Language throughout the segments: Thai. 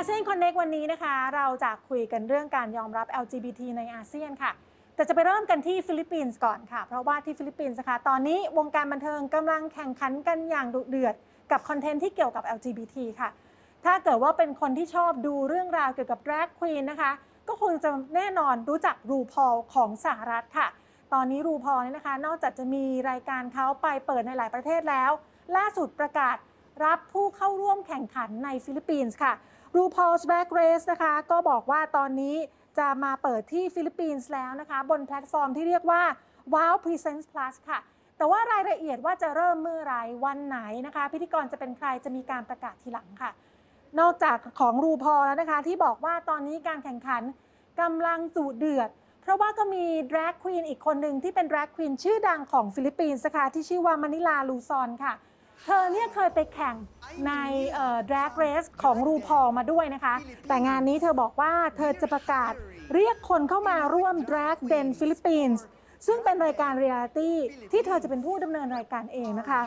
ASEAN Connect วันนี้นะคะ เราจะคุยกันเรื่องการยอมรับ LGBT ในอาเซียนค่ะ แต่จะไปเริ่มกันที่ฟิลิปปินส์ก่อนค่ะ เพราะว่าที่ฟิลิปปินส์นะคะตอนนี้วงการบันเทิงกำลังแข่งขันกันอย่างดุเดือด กับคอนเทนต์ที่เกี่ยวกับ LGBT ค่ะ ถ้าเกิดว่าเป็นคนที่ชอบดูเรื่องราวเกี่ยวกับ drag queen นะคะ ก็คงจะแน่นอนรู้จักรูพอลของสหรัฐค่ะ ตอนนี้รูพอลเนี่ยนะคะ นอกจากจะมีรายการเขาไปเปิดในหลายประเทศแล้ว ล่าสุดประกาศ รับผู้เข้าร่วมแข่งขันในฟิลิปปินส์ค่ะ RuPaul's Drag Race นะคะก็บอกว่าตอนนี้จะมาเปิดที่ฟิลิปปินส์แล้วนะคะ บนแพลตฟอร์มที่เรียกว่า Wow Presents Plus ค่ะ แต่ว่ารายละเอียดว่าจะเริ่มเมื่อไหร่วันไหนนะคะ พิธีกรจะเป็นใครจะมีการประกาศทีหลังค่ะ นอกจากของรูพอลแล้วนะคะ ที่บอกว่าตอนนี้การแข่งขันกำลังดุเดือด เพราะว่าก็มี drag queen อีกคนหนึ่งที่เป็น drag queen ชื่อดังของฟิลิปปินส์นะคะที่ชื่อว่ามานิลาลูซอนค่ะเธอเนี่ยเคยไปแข่งในเอ่อ drag race ของรูพอมาด้วยนะคะ แต่งานนี้เธอบอกว่าเธอจะประกาศเรียกคนเข้ามาร่วม drag den ฟิลิปปินส์ซึ่งเป็นรายการเรียลิตี้ที่เธอจะเป็นผู้ดำเนินรายการเองนะคะ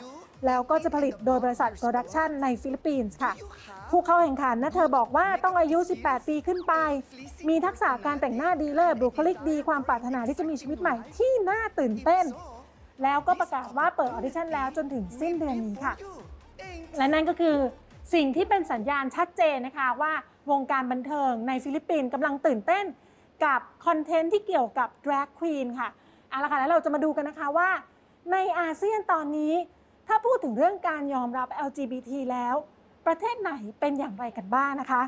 แล้วก็จะผลิตโดยบริษัทโปรดักชันในฟิลิปปินส์ค่ะ ผู้เข้าแข่งขันนะเธอบอกว่าต้องอายุ 18 ปีขึ้นไป มีทักษะการแต่งหน้าดีเลิศบุคลิกดีความปรารถนาที่จะมีชีวิตใหม่ที่น่าตื่นเต้น แล้วก็ประกาศว่าเปิดออดิชั่นแล้วจนถึงสิ้นเดือนนี้ค่ะ และนั่นก็คือสิ่งที่เป็นสัญญาณชัดเจนนะคะว่าวงการบันเทิงในฟิลิปปินส์กำลังตื่นเต้นกับคอนเทนต์ที่เกี่ยวกับ drag queen ค่ะเอาละค่ะแล้วเราจะมาดูกันนะคะว่า ในอาเซียนตอนนี้ ถ้าพูดถึงเรื่องการยอมรับ LGBT แล้ว ประเทศไหนเป็นอย่างไรกันบ้างนะคะ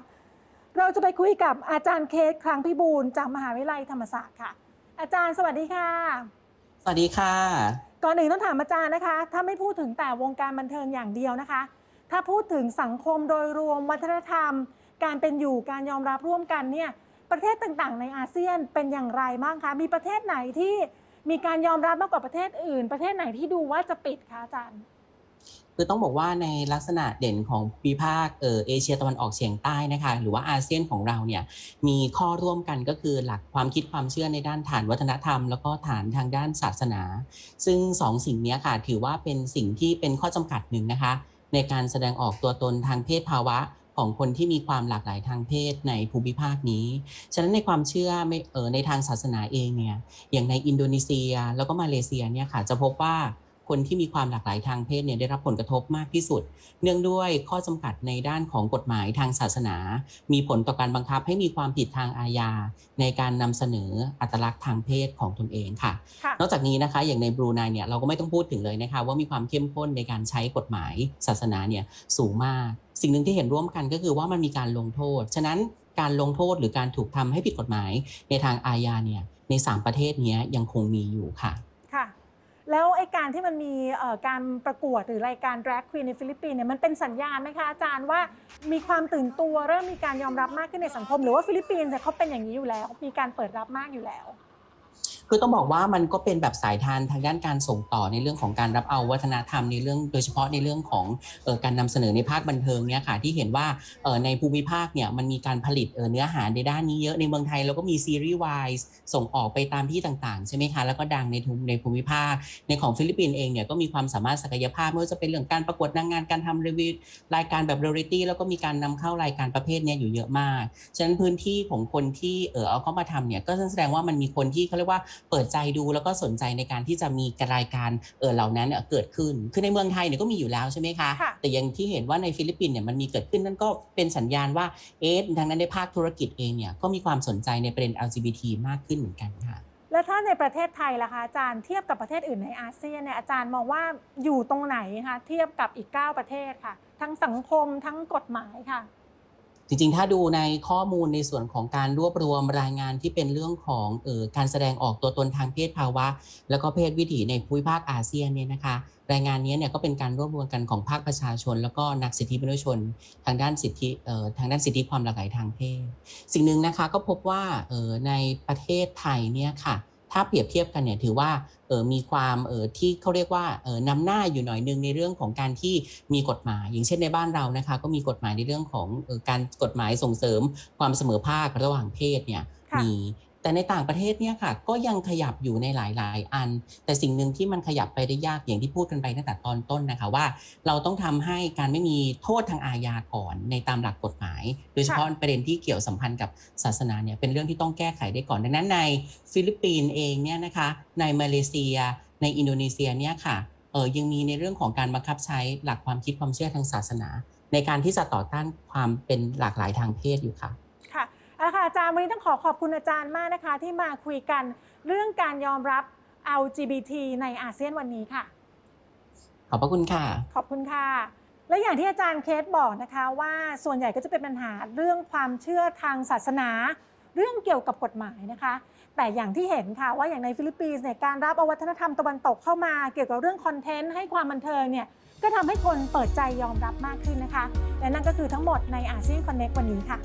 เราจะไปคุยกับอาจารย์เคท ครั้งพิบูลย์จากมหาวิทยาลัยธรรมศาสตร์ค่ะ อาจารย์สวัสดีค่ะ สวัสดีค่ะ ก่อนอื่นต้องถามอาจารย์นะคะ ถ้าไม่พูดถึงแต่วงการบันเทิงอย่างเดียวนะคะ ถ้าพูดถึงสังคมโดยรวมวัฒนธรรม การเป็นอยู่การยอมรับร่วมกันเนี่ยประเทศต่างๆ ในอาเซียนเป็นอย่างไรบ้างคะ มีประเทศไหนที่มีการยอมรับมากกว่าประเทศอื่น ประเทศไหนที่ดูว่าจะปิดคะอาจารย์ คือต้องบอกว่าในลักษณะเด่นของภูมิภาคเออเอเชียตะวันออกเฉียงใต้นะคะ หรือว่าอาเซียนของเราเนี่ยมีข้อร่วมกันก็คือหลักความคิดความเชื่อในด้านฐานวัฒนธรรม แล้วก็ฐานทางด้านศาสนา ซึ่งสองสิ่งนี้ค่ะถือว่าเป็นสิ่งที่เป็นข้อจำกัดหนึ่งนะคะ ในการแสดงออกตัวตนทางเพศภาวะของคนที่มีความหลากหลายทางเพศในภูมิภาคนี้ ฉะนั้นในความเชื่อออในทางศาสนาเองเนี่ย อย่างในอินโดนีเซียแล้วก็มาเลเซียเนี่ยค่ะจะพบว่า คนที่มีความหลากหลายทางเพศเนี่ยได้รับผลกระทบมากที่สุด เนื่องด้วยข้อจำกัดในด้านของกฎหมายทางศาสนา มีผลต่อการบังคับให้มีความผิดทางอาญา ในการนำเสนออัตลักษณ์ทางเพศของตนเองค่ะค่ะ นอกจากนี้นะคะอย่างในบรูไนเนี่ยเราก็ไม่ต้องพูดถึงเลยนะคะว่ามีความเข้มข้นในการใช้กฎหมายศาสนาเนี่ยสูงมาก สิ่งหนึ่งที่เห็นร่วมกันก็คือว่ามันมีการลงโทษ ฉะนั้นการลงโทษหรือการถูกทำให้ผิดกฎหมายในทางอาญาเนี่ยใน 3 ประเทศเนี้ยยังคงมีอยู่ค่ะค่ะ แล้วไอ้การที่มันมีการประกวดหรือรายการ drag queen ในฟิลิปปินส์เนี่ยมันเป็นสัญญาณไหมคะอาจารย์ว่ามีความตื่นตัวเริ่มมีการยอมรับมากขึ้นในสังคม หรือว่าฟิลิปปินส์เนี่ยเขาเป็นอย่างนี้อยู่แล้ว มีการเปิดรับมากอยู่แล้ว คือต้องบอกว่ามันก็เป็นแบบสายธารทางด้านการส่งต่อในเรื่องของการรับเอาวัฒนธรรมในเรื่องโดยเฉพาะในเรื่องของออการนำเสนอในภาคบันเทิงเนี่ยค่ะที่เห็นว่าออในภูมิภาคเนี่ยมันมีการผลิตเออเนื้อหาในด้านนี้เยอะในเมืองไทยเราก็มีซีรีส์วายส่งออกไปตามที่ต่างๆ ใช่ไหมคะ แล้วก็ดังในทุมในภูมิภาค ในของฟิลิปปินส์เองเนี่ยก็มีความสามารถศักยภาพไม่ว่าจะเป็นเรื่องการประกวดนางงามการทำรีวิวรายการแบบเรียลิตี้แล้วก็มีการนำเข้ารายการประเภทเนี้ยอยู่เยอะมาก ฉะนั้นพื้นที่ของคนที่เออเอาเข้ามาทำเนี่ยก็แสดงว่ามันมีคนที่เขาเรียกว่าเปิดใจดูแล้วก็สนใจในการที่จะมีรายการเออเหล่านั้นเนี่ยเกิดขึ้น คือในเมืองไทยเนี่ยก็มีอยู่แล้วใช่ไหมคะค่ะแต่อย่างที่เห็นว่าในฟิลิปปินส์เนี่ยมันมีเกิดขึ้นนั่นก็เป็นสัญญาณว่าเอ๊ะทางนั้นในภาคธุรกิจเองเนี่ยก็มีความสนใจในประเด็น LGBT มากขึ้นเหมือนกันค่ะแล้วถ้าในประเทศไทยล่ะคะอาจารย์เทียบกับประเทศอื่นในอาเซียนเนี่ยอาจารย์มองว่าอยู่ตรงไหนคะเทียบกับอีก 9 ประเทศค่ะ ทั้งสังคมทั้งกฎหมายค่ะ จริงๆ ถ้าดูในข้อมูลในส่วนของการรวบรวมรายงานที่เป็นเรื่องของออการแสดงออกตัวตนทางเพศภาวะ แล้วก็เพศวิถีในภูมิภาคอาเซียนเนี่ยนะคะ รายงานนี้เนี่ยก็เป็นการรวบรวมกันของภาคประชาชน แล้วก็นักสิทธิมนุษยชน ทางด้านสิทธิออทางด้านสิทธิความหลากหลายทางเพศ สิ่งหนึ่งนะคะก็พบว่าออในประเทศไทยเนี่ยค่ะ ถ้าเปรียบเทียบกันเนี่ยถือว่าเออมีความเออที่เขาเรียกว่าเออนำหน้าอยู่หน่อยนึงในเรื่องของการที่มีกฎหมาย อย่างเช่นในบ้านเรานะคะ ก็มีกฎหมายในเรื่องของเออการกฎหมายส่งเสริมความเสมอภาคระหว่างเพศเนี่ยค่ะมี แต่ในต่างประเทศเนี่ยค่ะ ก็ยังขยับอยู่ในหลาย ๆ อัน แต่สิ่งหนึ่งที่มันขยับไปได้ยากอย่างที่พูดกันไปตั้งแต่ตอนต้นนะคะว่า เราต้องทำให้การไม่มีโทษทางอาญาก่อนในตามหลักกฎหมาย โดยเฉพาะประเด็นที่เกี่ยวสัมพันธ์กับศาสนาเนี่ยเป็นเรื่องที่ต้องแก้ไขได้ก่อนดังนั้นในฟิลิปปินส์เองเนี่ยนะคะในมาเลเซีย ในอินโดนีเซียเนี่ยค่ะเออยังมีในเรื่องของการบังคับใช้หลักความคิดความเชื่อทางศาสนา ในการที่จะต่อต้านความเป็นหลากหลายทางเพศอยู่ค่ะค่ะ อาจารย์วันนี้ต้องขอขอบคุณอาจารย์มากนะคะ ที่มาคุยกันเรื่องการยอมรับ LGBT ในอาเซียนวันนี้ค่ะ ขอบพระคุณค่ะ ขอบคุณค่ะ และอย่างที่อาจารย์เคทบอกนะคะ ว่าส่วนใหญ่ก็จะเป็นปัญหาเรื่องความเชื่อทางศาสนา เรื่องเกี่ยวกับกฎหมายนะคะ แต่อย่างที่เห็นค่ะว่าอย่างในฟิลิปปินส์เนี่ยการรับเอาวัฒนธรรมตะวันตกเข้ามา เกี่ยวกับเรื่องคอนเทนต์ให้ความบันเทิงเนี่ยก็ทำให้คนเปิดใจยอมรับมากขึ้นนะคะ และนั่นก็คือทั้งหมดในอาเซียน connect วันนี้ค่ะ